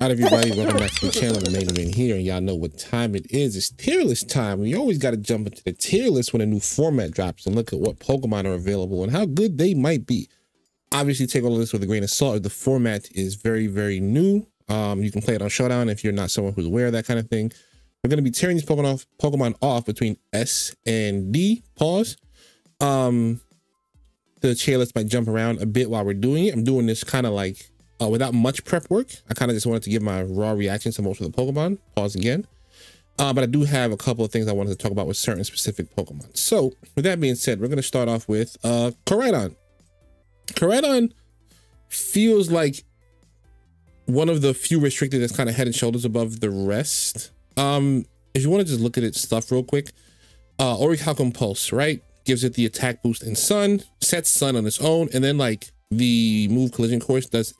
Right, everybody, welcome back to the channel. The main event here, and y'all know what time it is. It's tier list time. We always got to jump into the tier list when a new format drops and look at what Pokemon are available and how good they might be. Obviously, take all of this with a grain of salt. The format is very, very new. Um, you can play it on Showdown if you're not someone who's aware of that kind of thing. We're going to be tearing these Pokemon off, Pokemon off between S and D. Pause. Um, the tier list might jump around a bit while we're doing it. I'm doing this kind of like uh, without much prep work. I kind of just wanted to give my raw reaction to most of the Pokemon. Pause again. Uh, but I do have a couple of things I wanted to talk about with certain specific Pokemon. So with that being said, we're going to start off with uh, Koraidon. Koraidon feels like one of the few restricted that's kind of head and shoulders above the rest. Um, if you want to just look at its stuff real quick, uh, Orichalcum Pulse, right? Gives it the attack boost in Sun, sets Sun on its own, and then like the move Collision Course does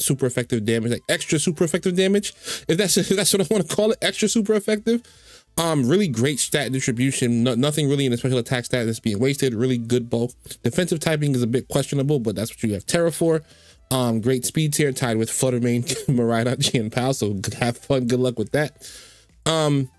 super effective damage, like extra super effective damage, if that's if that's what I want to call it, extra super effective. Um, really great stat distribution. No, nothing really in the special attack stat that's being wasted. Really good bulk. Defensive typing is a bit questionable, but that's what you have Tera for. Um, great speed tier tied with Flutter Mane, Miraidon, and Pal. So have fun. Good luck with that. Um,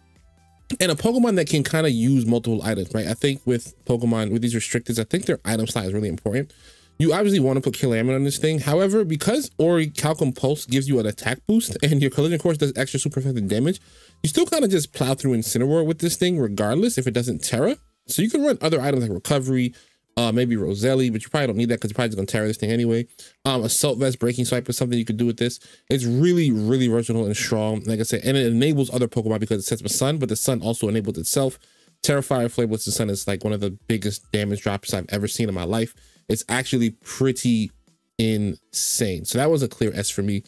and a Pokemon that can kind of use multiple items, right? I think with Pokemon with these restricteds, I think their item slot is really important. You obviously want to put Killer on this thing. However, because Ori Orichalcum Pulse gives you an attack boost and your Collision Course does extra super effective damage, you still kind of just plow through Incineroar with this thing regardless if it doesn't Tera. So you can run other items like Recovery, uh, maybe Roseli, but you probably don't need that because you're probably just going to Tera this thing anyway. Um, Assault Vest, Breaking Swipe is something you could do with this. It's really, really versatile and strong, like I said, and it enables other Pokemon because it sets the Sun, but the Sun also enables itself. Tera Fire with the Sun is like one of the biggest damage drops I've ever seen in my life. It's actually pretty insane. So that was a clear S for me.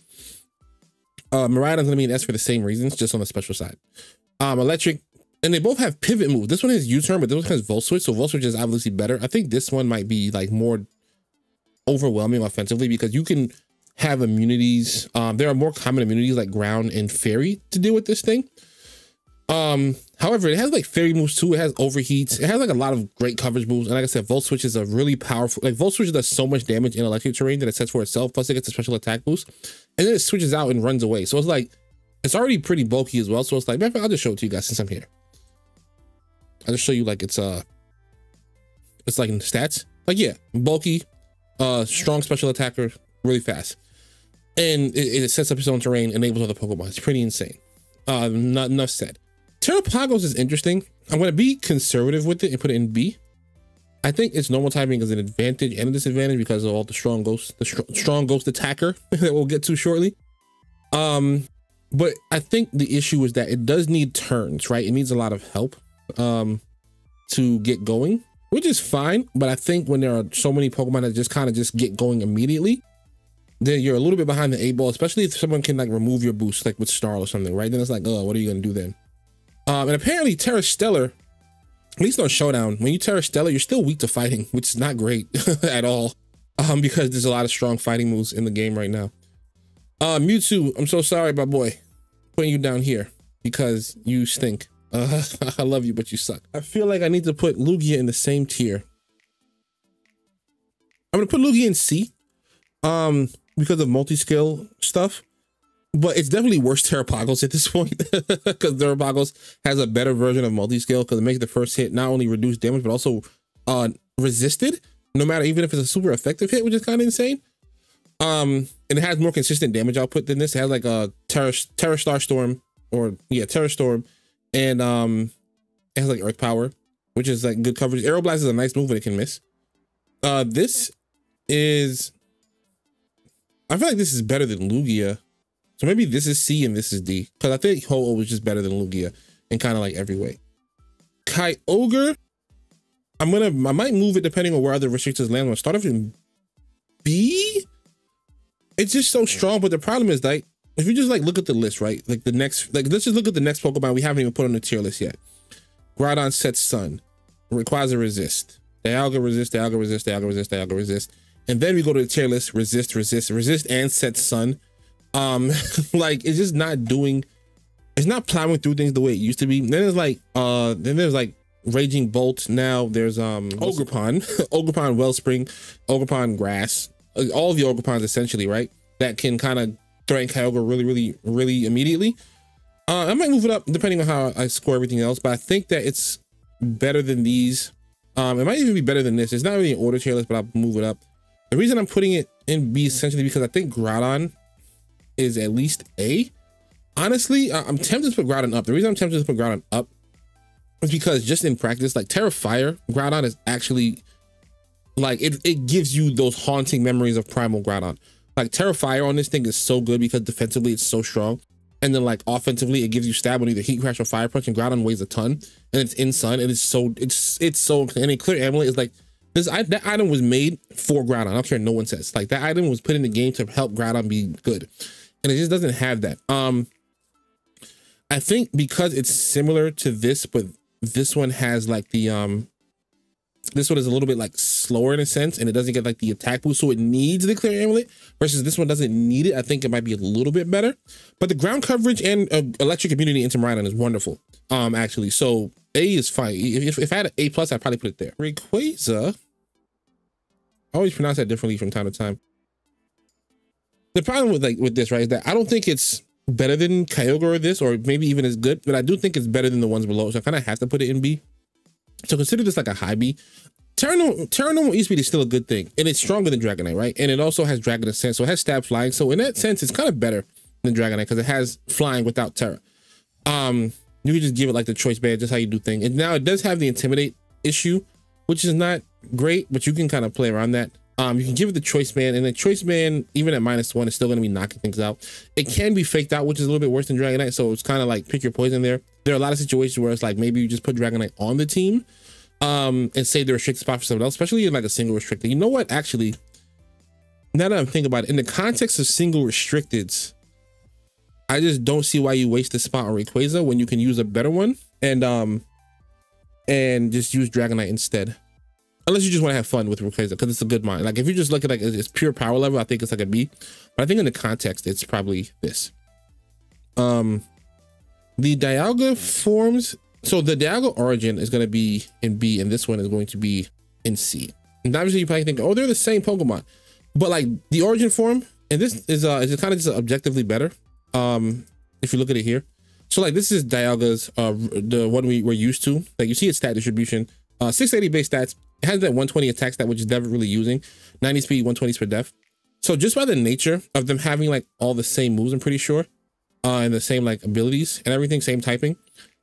Uh, gonna be an S for the same reasons, just on the special side. Um, electric, and they both have pivot move. This one has U-turn, but this one has Volt Switch. So Volt Switch is obviously better. I think this one might be like more overwhelming offensively because you can have immunities. Um, there are more common immunities like ground and fairy to deal with this thing. Um, however, it has like fairy moves too. It has overheats. It has like a lot of great coverage moves. And like I said, Volt Switch is a really powerful, like Volt Switch does so much damage in electric terrain that it sets for itself. Plus it gets a special attack boost. And then it switches out and runs away. So it's like, it's already pretty bulky as well. So it's like, I'll just show it to you guys since I'm here. I'll just show you like it's, uh, it's like in stats. Like, yeah, bulky, uh, strong special attacker, really fast. And it, it sets up its own terrain, enables other Pokemon. It's pretty insane. Uh, not enough said. Terapagos is interesting. I'm going to be conservative with it and put it in B. I think its normal typing is an advantage and a disadvantage because of all the strong ghost, the str strong ghost attacker that we'll get to shortly. Um, but I think the issue is that it does need turns, right? It needs a lot of help um, to get going, which is fine. But I think when there are so many Pokemon that just kind of just get going immediately, then you're a little bit behind the eight ball, especially if someone can like remove your boost, like with Star or something, right? Then it's like, oh, what are you gonna do then? Um, and apparently Tera Stellar, at least on Showdown, when you Tera Stellar, you're still weak to fighting, which is not great at all. Um, because there's a lot of strong fighting moves in the game right now. Uh, Mewtwo, I'm so sorry, my boy. Putting you down here because you stink. Uh, I love you, but you suck. I feel like I need to put Lugia in the same tier. I'm gonna put Lugia in C. Um, because of multi-scale stuff but it's definitely worse Terapagos at this point because Terapagos has a better version of multi-scale because it makes the first hit not only reduce damage but also uh resisted no matter even if it's a super effective hit which is kind of insane. Um and it has more consistent damage output than this. It has like a Tera, Terra Star Storm or yeah Tera Storm and um it has like earth power which is like good coverage. Aeroblast is a nice move but it can miss. Uh this is I feel like this is better than Lugia so maybe this is C and this is D. Because I think Ho-Oh was just better than Lugia in kind of like every way. Kyogre, I'm gonna I might move it depending on where other restrictions land. I'm gonna start off in B. It's just so strong, but the problem is like if you just like look at the list, right? Like the next, like let's just look at the next Pokemon we haven't even put on the tier list yet. Groudon sets Sun, requires a resist. Dialga resist, Dialga resist, Dialga resist, Dialga resist. And then we go to the tier list, resist, resist, resist, and set Sun um like it's just not doing it's not plowing through things the way it used to be then there's like uh then there's like raging bolt now there's um Ogerpon Ogerpon wellspring Ogerpon grass uh, all of the Ogerpons essentially right that can kind of threaten Kyogre really, really, really immediately. Uh, I might move it up depending on how I score everything else, but I think that it's better than these. Um, it might even be better than this. It's not really an order tier list, but I'll move it up. The reason I'm putting it in B essentially because I think Groudon is at least A. Honestly, I'm tempted to put Groudon up. The reason I'm tempted to put Groudon up is because just in practice, like Tera Fire, Groudon is actually like it, it gives you those haunting memories of Primal Groudon. Like Tera Fire on this thing is so good because defensively it's so strong. And then like offensively, it gives you stab on either Heat Crash or Fire Punch, and Groudon weighs a ton, and it's in Sun, and it's so it's it's so and a Clear Amulet is like this. I, that item was made for Groudon. I don't care no one says like that item was put in the game to help Groudon be good, and it just doesn't have that. Um, I think because it's similar to this, but this one has like the um this one is a little bit like slower in a sense and it doesn't get like the attack boost so it needs the clear amulet versus this one doesn't need it. I think it might be a little bit better. But the ground coverage and uh, electric immunity into Miraidon is wonderful um actually. So a is fine. If, if i had an a plus i'd probably put it there. Rayquaza? I always pronounce that differently from time to time the problem with like with this right is that i don't think it's better than kyogre or this or maybe even as good but i do think it's better than the ones below so i kind of have to put it in b so consider this like a high B. Tera Normal, Terranome E-Speed is still a good thing, and it's stronger than Dragonite, right? And it also has Dragon Ascent, so it has stab flying. So in that sense, it's kind of better than Dragonite because it has flying without Tera. Um, you can just give it like the choice band, just how you do things. And now it does have the Intimidate issue, which is not great, but you can kind of play around that. Um, you can give it the choice band, and the choice band, even at minus one, is still going to be knocking things out. It can be faked out, which is a little bit worse than Dragonite. So it's kind of like pick your poison there. There are a lot of situations where it's like maybe you just put Dragonite on the team um, and save the restricted spot for someone else, especially in like a single restricted. You know what? Actually, now that I'm thinking about it, in the context of single restricteds, I just don't see why you waste the spot on Rayquaza when you can use a better one and um and just use Dragonite instead unless you just want to have fun with Rayquaza because it's a good mind. Like if you just look at like its pure power level, I think it's like a B. But I think in the context, it's probably this. Um, the Dialga forms. So the Dialga origin is going to be in B, and this one is going to be in C. And obviously, you probably think, oh, they're the same Pokemon, but like the origin form, and this is uh, is kind of just objectively better. Um, if you look at it here. So like this is Dialga's uh the one we were used to. Like you see its stat distribution. Uh 680 base stats, it has that 120 attack stat, which is never really using. 90 speed, 120 for def. So just by the nature of them having like all the same moves, I'm pretty sure, uh, and the same like abilities and everything, same typing.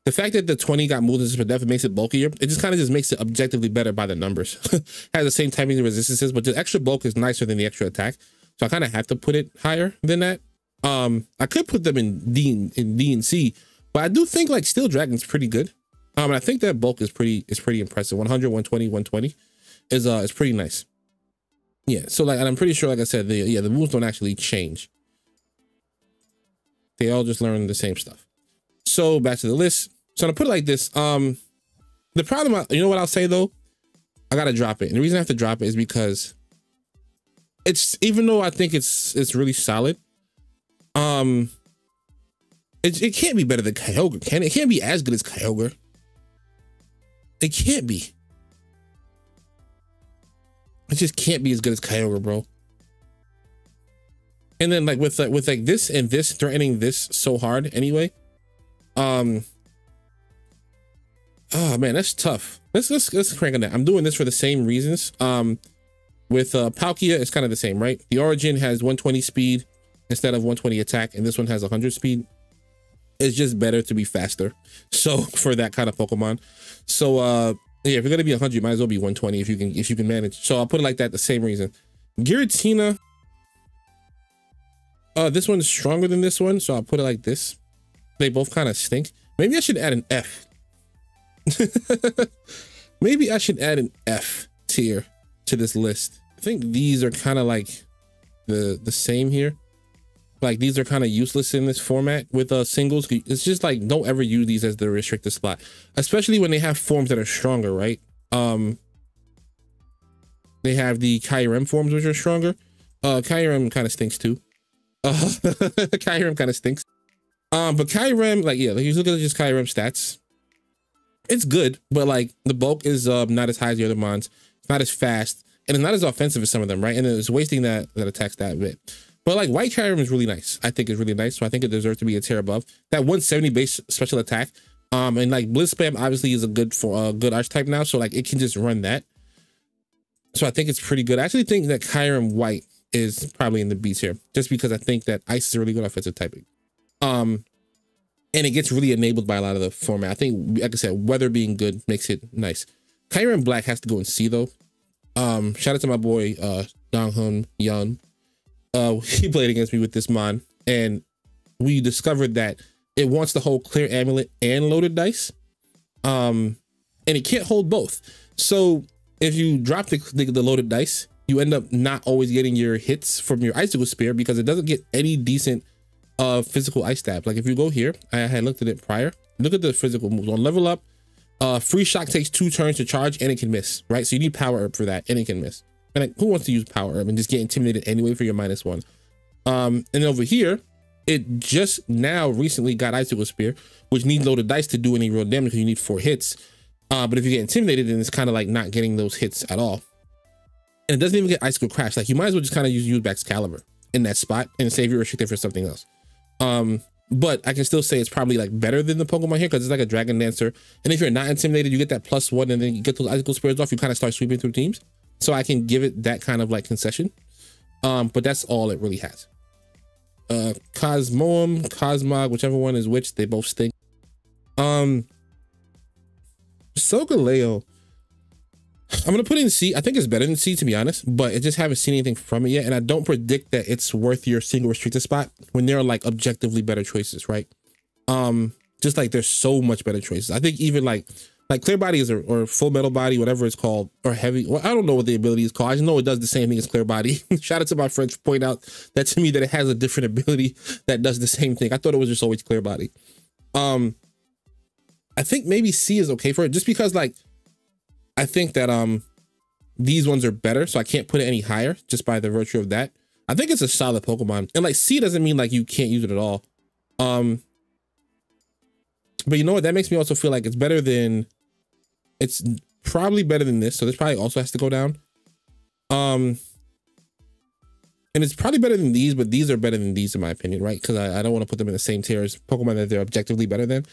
The fact that the 20 got moves for def, it makes it bulkier. It just kind of just makes it objectively better by the numbers. has the same typing and resistances, but the extra bulk is nicer than the extra attack. So I kind of have to put it higher than that. Um, I could put them in D in D and C, but I do think like Steel Dragon's pretty good. Um, and I think that bulk is pretty is pretty impressive. 100, 120, 120 is uh is pretty nice. Yeah, so like I'm pretty sure, like I said, the yeah, the moves don't actually change. They all just learn the same stuff. So back to the list. So gonna put it like this. Um the problem, you know what I'll say though? I gotta drop it. And the reason I have to drop it is because it's even though I think it's it's really solid, um it, it can't be better than Kyogre, can it? It can't be as good as Kyogre. It can't be. It just can't be as good as Kyogre, bro. And then like with like with like this and this threatening this so hard anyway. Um Oh man, that's tough. Let's let's let's crank on that. I'm doing this for the same reasons. Um with uh Palkia, it's kind of the same, right? The origin has 120 speed instead of 120 attack, and this one has 100 speed. It's just better to be faster. So for that kind of Pokemon. So uh yeah, if you're gonna be 100, you might as well be 120 if you can if you can manage. So I'll put it like that. The same reason. Giratina. Uh, this one's stronger than this one, so I'll put it like this. They both kind of stink. Maybe I should add an F. Maybe I should add an F tier to this list. I think these are kind of like the the same here like these are kind of useless in this format with uh singles. It's just like don't ever use these as the restricted spot especially when they have forms that are stronger right? Um they have the Kyurem forms which are stronger. Uh Kyurem kind of stinks too. Uh Kyurem kind of stinks. Um but Kyurem like yeah like you look at just Kyurem stats. It's good but like the bulk is uh not as high as the other mons it's not as fast and it's not as offensive as some of them right? And it's wasting that that attack stat bit But like White Kyurem is really nice. I think it's really nice. So I think it deserves to be a tier above. That 170 base special attack. Um, and like Blizz Spam obviously is a good for a uh, good archetype now. So like it can just run that. So I think it's pretty good. I actually think that Kyurem White is probably in the B tier just because I think that Ice is a really good offensive typing. Um, and it gets really enabled by a lot of the format. I think, like I said, weather being good makes it nice. Kyurem Black has to go and see though. Um, shout out to my boy uh Dong Hun Young. Uh, he played against me with this mon, and we discovered that it wants to hold clear amulet and loaded dice. Um, and it can't hold both. So if you drop the, the, the loaded dice, you end up not always getting your hits from your icicle spear because it doesn't get any decent uh physical ice stab. Like if you go here, I had looked at it prior. Look at the physical moves on level up. Uh, freeze shock takes two turns to charge and it can miss, right? So you need power herb for that and it can miss. And like, who wants to use power herb and just get intimidated anyway for your minus one? Um, and over here, it just now recently got icicle spear, which needs loaded dice to do any real damage you need four hits. Uh, but if you get intimidated, then it's kind of like not getting those hits at all. And it doesn't even get icicle crash. Like you might as well just kind of use use Baxcalibur in that spot and save your restricted for something else. Um, but I can still say it's probably like better than the Pokemon here because it's like a Dragon Dancer. And if you're not intimidated, you get that plus one and then you get those icicle spears off, you kind of start sweeping through teams. So I can give it that kind of like concession. Um, but that's all it really has. Uh Cosmoem, Cosmog, whichever one is which, they both stink. Um Solgaleo I'm gonna put in C. I think it's better than C to be honest, but I just haven't seen anything from it yet, and I don't predict that it's worth your single restricted spot when there are like objectively better choices, right? Um, just like there's so much better choices. I think even like like clear body is a, or full metal body, whatever it's called, or heavy. Well, I don't know what the ability is called. I just know it does the same thing as clear body. Shout out to my friends point out that to me that it has a different ability that does the same thing. I thought it was just always clear body. Um, I think maybe C is okay for it just because like I think that um these ones are better, so I can't put it any higher just by the virtue of that. I think it's a solid Pokemon. And like C doesn't mean like you can't use it at all. Um but you know what? That makes me also feel like it's better than it's probably better than this. So this probably also has to go down. Um and it's probably better than these, but these are better than these in my opinion, right? Because I, I don't want to put them in the same tier as Pokemon that they're objectively better than.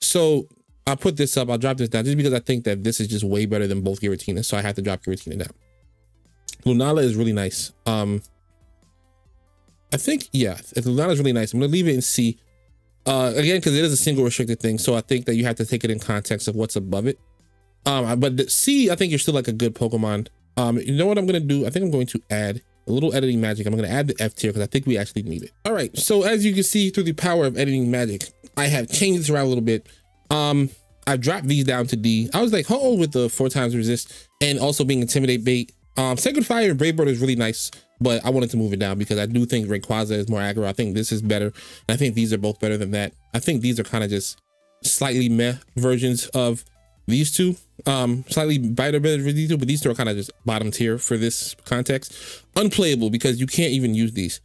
So I'll put this up. I'll drop this down just because I think that this is just way better than both Giratina. So I have to drop Giratina down. Lunala is really nice. Um, I think, yeah, Lunala is really nice. I'm going to leave it in C. Uh, again, because it is a single restricted thing. So I think that you have to take it in context of what's above it. Um, but C, I think you're still like a good Pokemon. Um, you know what I'm to do? I think I'm going to add a little editing magic. I'm to add the F tier because I think we actually need it. All right. So as you can see through the power of editing magic, I have changed this around a little bit. Um, I dropped these down to D. I was like, oh, with the four times resist and also being intimidate bait. Um, Sacred Fire and Brave Bird is really nice, but I wanted to move it down because I do think Rayquaza is more aggro. I think this is better. I think these are both better than that. I think these are kind of just slightly meh versions of these two. Um, slightly better better for these two, but these two are kind of just bottom tier for this context. Unplayable because you can't even use these.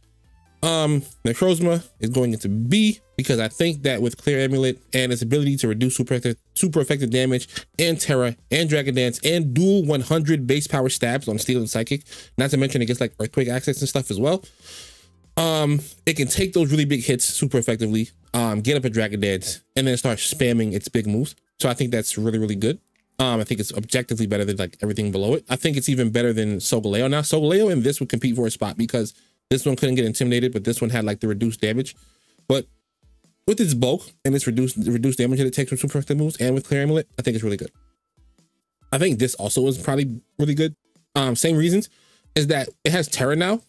Um, Necrozma is going into B because I think that with Clear Amulet and its ability to reduce super effective, super effective damage and tera and Dragon Dance and dual 100 base power stabs on Steel and Psychic, not to mention it gets like Earthquake access and stuff as well. Um, it can take those really big hits super effectively, um, get up a Dragon Dance, and then start spamming its big moves. So I think that's really, really good. Um, I think it's objectively better than like everything below it. I think it's even better than Solgaleo. Now, Solgaleo and this would compete for a spot because this one couldn't get intimidated, but this one had like the reduced damage. But with its bulk and its reduced reduced damage that it takes from super effective moves and with clear amulet, I think it's really good. I think this also is probably really good. Um, same reasons is that it has Tera now.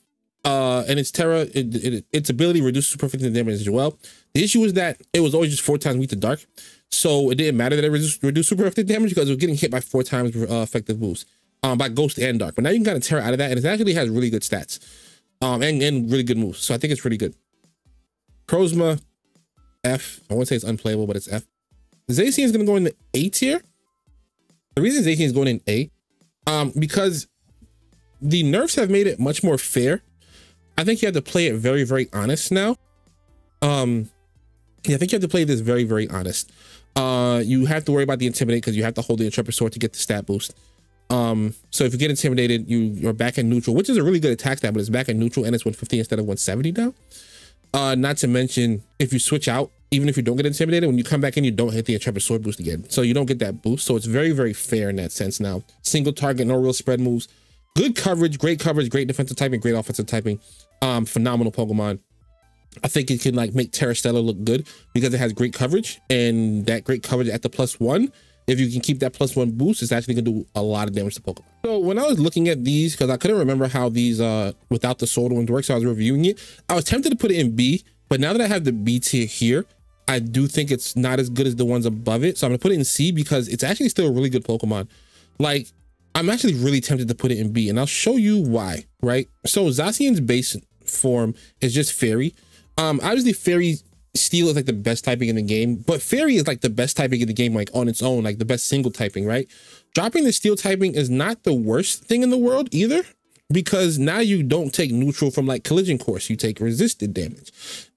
Uh, and its Tera, it, it, its ability reduces super effective damage as well. The issue is that it was always just four times weak to dark. So it didn't matter that it reduced, reduced super effective damage because it was getting hit by four times uh, effective moves. Um, by Ghost and Dark. But now you can kind of tear out of that, and it actually has really good stats um, and, and really good moves. So I think it's pretty good. Crozma, F. I won't say it's unplayable, but it's F. Zacian is going to go in the A tier. The reason Zacian is going in A, um, because the nerfs have made it much more fair. I think you have to play it very, very honest now. Um, yeah, I think you have to play this very, very honest. Uh, you have to worry about the intimidate because you have to hold the intrepid sword to get the stat boost. Um, so if you get intimidated, you you're back in neutral, which is a really good attack stat, but it's back in neutral and it's 150 instead of 170 now. Uh, not to mention if you switch out, even if you don't get intimidated, when you come back in, you don't hit the intrepid sword boost again. So you don't get that boost. So it's very, very fair in that sense now. Single target, no real spread moves. Good coverage, great coverage, great defensive typing, great offensive typing. Um, phenomenal Pokemon. I think it can like make Tera Stellar look good because it has great coverage and that great coverage at the plus one if you can keep that plus one boost, it's actually gonna do a lot of damage to Pokemon. So when I was looking at these, because I couldn't remember how these uh without the sword ones work, so I was reviewing it. I was tempted to put it in B, but now that I have the B tier here, I do think it's not as good as the ones above it. So I'm gonna put it in C because it's actually still a really good Pokemon. Like I'm actually really tempted to put it in B, and I'll show you why. Right. So Zacian's base form is just Fairy. Um, obviously Fairy Steel is like the best typing in the game, but Fairy is like the best typing in the game, like on its own, like the best single typing, right? Dropping the Steel typing is not the worst thing in the world either, because now you don't take neutral from like Collision Course, you take resisted damage.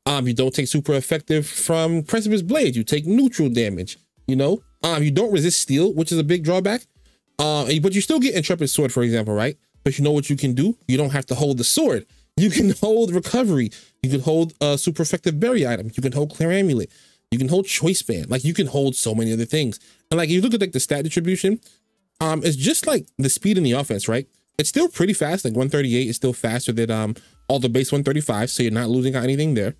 Um, you don't take super effective from Precipice Blade, you take neutral damage, you know? Um, you don't resist Steel, which is a big drawback. Uh, but you still get Intrepid Sword, for example, right? But you know what you can do? You don't have to hold the sword. You can hold recovery. You can hold a super effective berry item. You can hold clear amulet. You can hold choice band. Like you can hold so many other things. And like you look at like the stat distribution, um, it's just like the speed in the offense, right? It's still pretty fast. Like 138 is still faster than um all the base 135, so you're not losing anything there.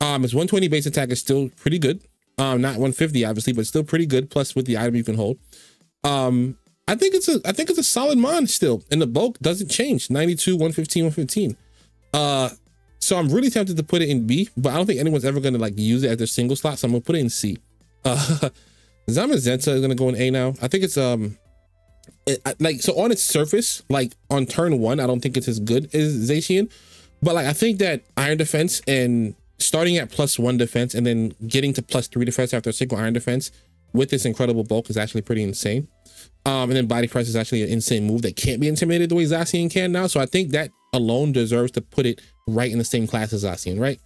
Um, its 120 base attack is still pretty good. Um, not 150 obviously, but still pretty good. Plus with the item you can hold. Um, I think it's a I think it's a solid mon still, and the bulk doesn't change. 92, 115, 115. Uh, so I'm really tempted to put it in B, but I don't think anyone's ever gonna like use it as their single slot. So I'm gonna put it in C. Uh, Zamazenta is gonna go in A now. I think it's um, it, like so on its surface, like on turn one, I don't think it's as good as Zacian, but like I think that Iron Defense and starting at plus one defense and then getting to plus three defense after a single Iron Defense with this incredible bulk is actually pretty insane. Um, and then body press is actually an insane move that can't be intimidated the way Zacian can now. So I think that alone deserves to put it right in the same class as Zacian, right?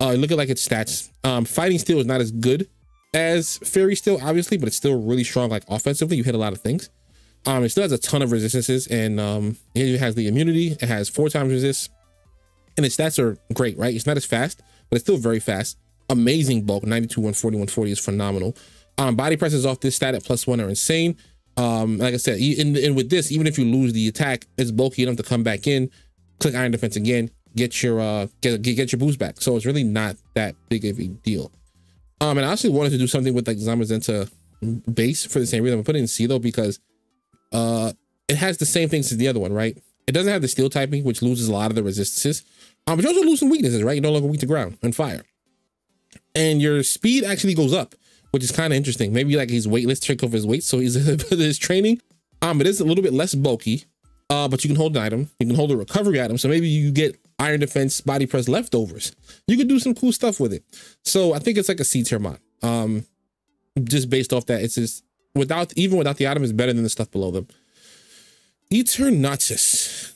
Uh, look at like its stats. Um, fighting steel is not as good as fairy steel, obviously, but it's still really strong. Like offensively, you hit a lot of things. Um, it still has a ton of resistances, and um, it has the immunity. It has four times resist, and its stats are great, right? It's not as fast, but it's still very fast. Amazing bulk, 92, 140, 140 is phenomenal. Um, body presses off this stat at plus one are insane. Um, like I said, and, and with this, even if you lose the attack, it's bulky enough to come back in, click iron defense again, get your uh get get your boost back. So it's really not that big of a deal. Um, and I actually wanted to do something with like Zamazenta base for the same reason. I'm putting in C though because uh it has the same things as the other one, right? It doesn't have the steel typing, which loses a lot of the resistances. Um, but you also lose some weaknesses, right? You're no longer weak to ground and fire. And your speed actually goes up which is kind of interesting. Maybe like he's weightless, take off his weight, so he's his training. Um, it is a little bit less bulky, uh, but you can hold an item. You can hold a recovery item, so maybe you get iron defense, body press leftovers. You could do some cool stuff with it. So I think it's like a C tier mod. Um, just based off that, it's just without even without the item is better than the stuff below them. Eternatus.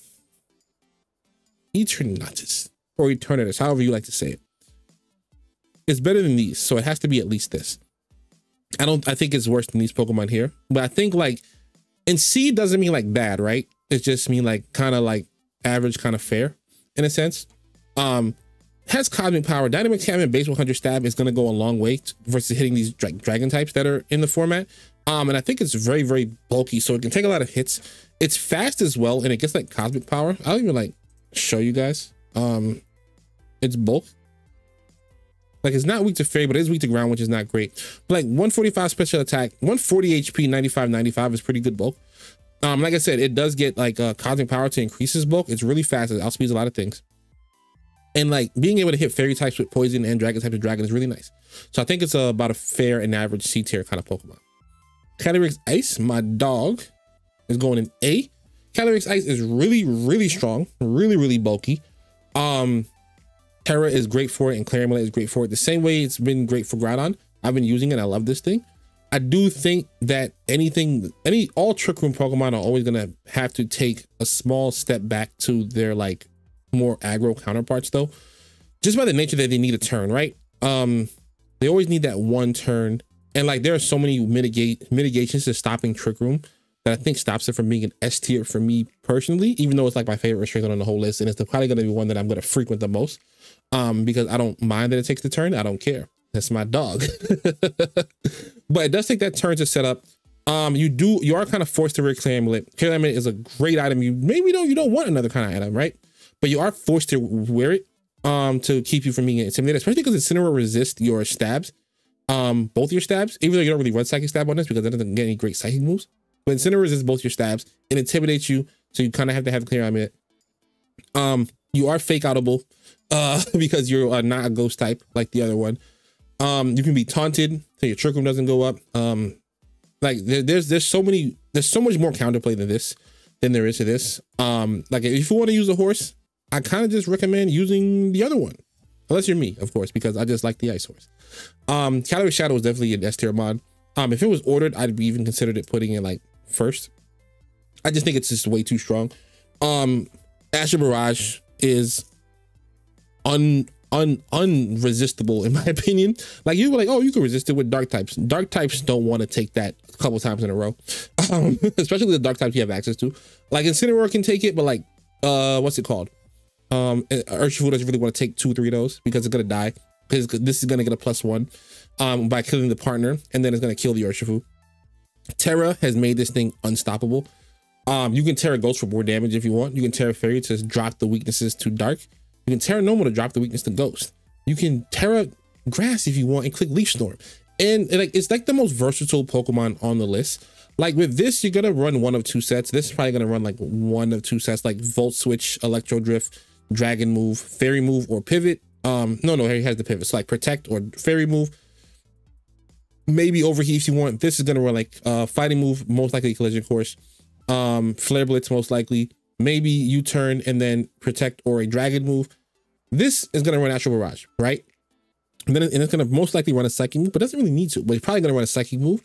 Eternatus. Or Eternatus, however you like to say it. It's better than these, so it has to be at least this. I don't I think it's worse than these Pokemon here. But I think like and C doesn't mean like bad, right? It just mean like kind of like average, kind of fair in a sense. Um has cosmic power. Dynamax Cannon base 100 stab is going to go a long way versus hitting these dra dragon types that are in the format. Um, and I think it's very, very bulky, so it can take a lot of hits. It's fast as well, and it gets like cosmic power. I'll even like show you guys. Um, it's bulk. Like it's not weak to fairy, but it is weak to ground, which is not great. But like 145 special attack, 140 HP, 95, 95 is pretty good bulk. Um, like I said, it does get like uh, cosmic power to increase his bulk. It's really fast. It outspeeds a lot of things. And like being able to hit fairy types with poison and dragon types of dragon is really nice. So I think it's uh, about a fair and average C tier kind of Pokemon. Calyrex Ice, my dog, is going in A. Calyrex Ice is really, really strong, really, really bulky. Um, Tera is great for it and Clear Amulet is great for it. The same way it's been great for Groudon. I've been using it. I love this thing. I do think that anything, any, all Trick Room Pokemon are always going to have to take a small step back to their like more aggro counterparts though. Just by the nature that they need a turn, right? Um, They always need that one turn. And like there are so many mitigate mitigations to stopping Trick Room. that I think stops it from being an S tier for me personally, even though it's like my favorite restricted on the whole list. And it's probably going to be one that I'm going to frequent the most um, because I don't mind that it takes the turn. I don't care. That's my dog. but it does take that turn to set up. Um, you do you are kind of forced to wear Clear Amulet. Is a great item. You maybe don't you don't want another kind of item, right? But you are forced to wear it um to keep you from being intimidated, especially because Incineroar resists your stabs. Um, both your stabs, even though you don't really run psychic stab on this because it doesn't get any great psychic moves. But Incineroar resists both your stabs. It intimidates you, so you kind of have to have Clear Amulet. Um, you are fake outable uh because you're uh, not a ghost type like the other one. Um, you can be taunted so your trick room doesn't go up. Um, like there, there's there's so many there's so much more counterplay than this than there is to this. Um, like if you want to use a horse, I kind of just recommend using the other one. Unless you're me, of course, because I just like the ice horse. Um, Calyrex Shadow is definitely an S tier mod. Um, if it was ordered, I'd be even considered it putting it like first. I just think it's just way too strong. Um, Astral Barrage is un un unresistible in my opinion. Like you were like, oh, you can resist it with dark types. Dark types don't want to take that a couple times in a row, um, especially the dark types you have access to. Like Incineroar can take it, but like, uh, what's it called? Um, Urshifu doesn't really want to take two, three of those because it's gonna die. Because this is gonna get a plus one, um, by killing the partner, and then it's gonna kill the Urshifu. Tera has made this thing unstoppable. Um, you can Tera Ghost for more damage if you want. You can Tera Fairy to drop the weaknesses to Dark. You can Tera Normal to drop the weakness to Ghost. You can Tera Grass if you want and click Leaf Storm. And like it's like the most versatile Pokemon on the list. Like with this, you're gonna run one of two sets. This is probably gonna run like one of two sets, like Volt Switch, Electro Drift, Dragon Move, Fairy Move, or Pivot. Um, no, no, he has the pivot. So like Protect or Fairy Move. Maybe Overheat if you want. This is gonna run like uh Fighting Move, most likely Collision Course. Um, Flare Blitz most likely. Maybe you turn and then Protect or a Dragon Move this is going to run Astral Barrage, right? And then and it's going to most likely run a psychic move, but doesn't really need to. But it's probably going to run a psychic move.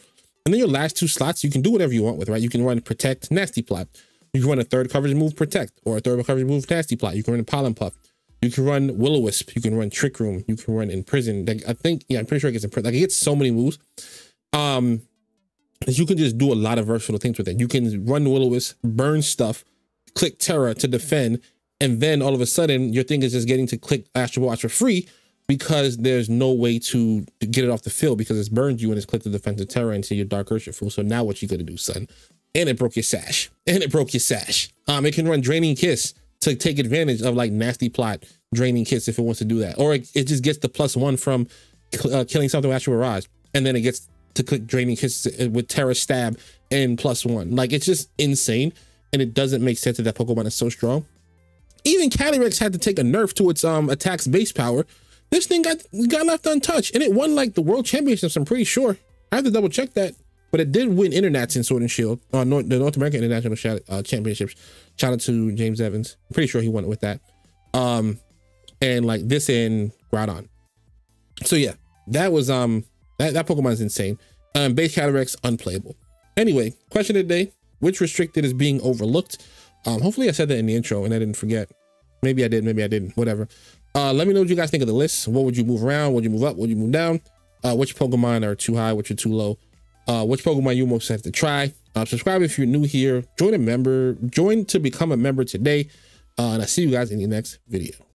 And then your last two slots, you can do whatever you want with, right? You can run Protect, Nasty Plot. You can run a third coverage move, Protect, or a third coverage move, Nasty Plot. You can run Pollen Puff. You can run Will-O-Wisp. You can run Trick Room. You can run Imprison. Like, I think, yeah, I'm pretty sure it gets Imprison. Like, it gets so many moves. Um, you can just do a lot of versatile things with it. You can run Will-O-Wisp, burn stuff, click Tera to defend, and then all of a sudden your thing is just getting to click Astral Watch for free because there's no way to get it off the field because it's burned you and it's clicked the defensive Tera into your dark Urshifu. So now what you gonna do, son? And it broke your sash. And it broke your sash. Um, it can run draining kiss to take advantage of like nasty plot draining kiss if it wants to do that, or it, it just gets the plus one from uh, killing something with Astral Barrage, and then it gets to click draining kiss with Tera stab and plus one. Like it's just insane, and it doesn't make sense that that Pokemon is so strong. Even Calyrex had to take a nerf to its um attack's base power. This thing got got left untouched, and it won like the world championships. I'm pretty sure. I have to double check that, but it did win internats in Sword and Shield, uh, North, the North American International uh, Championships. Shout out to James Evans. I'm pretty sure he won it with that. Um, and like this in Groudon. So yeah, that was um that that Pokemon is insane. Um, base Calyrex unplayable. Anyway, question of the day: Which restricted is being overlooked? Um, hopefully I said that in the intro and I didn't forget. Maybe I did, maybe I didn't, whatever. Uh, let me know what you guys think of the list. What would you move around? Would you move up? Would you move down? Uh, which Pokemon are too high? Which are too low? Uh, which Pokemon you most have to try? Uh, subscribe if you're new here. Join a member. Join to become a member today. Uh, and I'll see you guys in the next video.